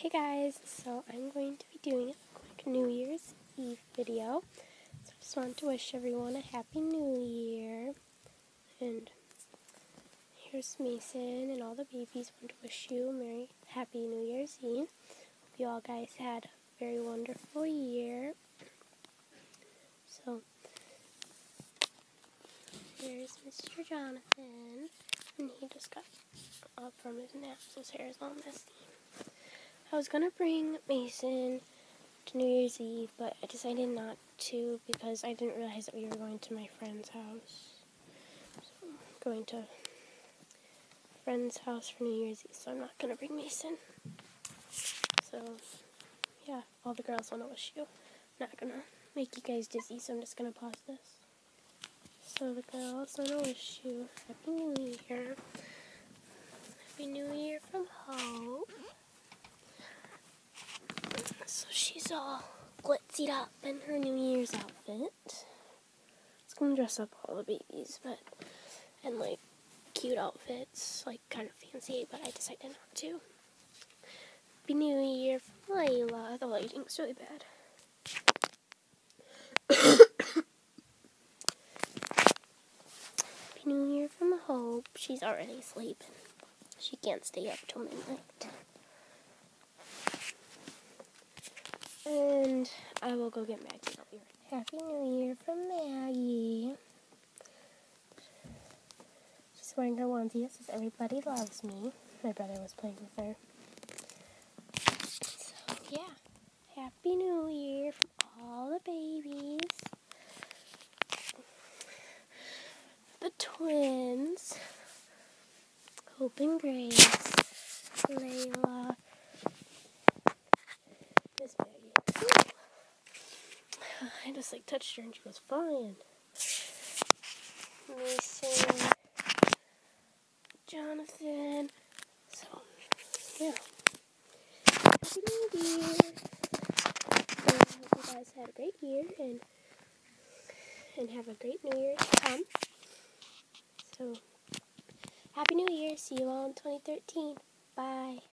Hey guys, so I'm going to be doing a quick New Year's Eve video. So I just want to wish everyone a Happy New Year. And here's Mason and all the babies want to wish you a Merry Happy New Year's Eve. Hope you all guys had a very wonderful year. So here's Mr. Jonathan. And he just got up from his nap, so his hair is all messy. I was gonna bring Mason to New Year's Eve, but I decided not to because I didn't realize that we were going to my friend's house. So going to friend's house for New Year's Eve, so I'm not gonna bring Mason. So yeah, all the girls wanna wish you. I'm not gonna make you guys dizzy, so I'm just gonna pause this. So the girls wanna wish you Happy New Year. Happy New Year from Hope. So all glitzied up in her New Year's outfit. It's gonna dress up all the babies, but and like cute outfits, like kind of fancy, but I decided not to. Happy New Year from Layla. The lighting's really bad. Happy New Year from Hope. She's already sleeping. She can't stay up till midnight. And I will go get Maggie. I'll be right Happy New Year from Maggie. She's wearing her onesie. It says Everybody Loves Me. My brother was playing with her. So, yeah. Happy New Year from all the babies. The twins. Hope and Grace. Layla. Miss Maggie. I just like touched her and she was fine. Mason, Jonathan. So, yeah. Happy New Year. I hope you guys had a great year and and have a great New Year to come. So, Happy New Year. See you all in 2013. Bye.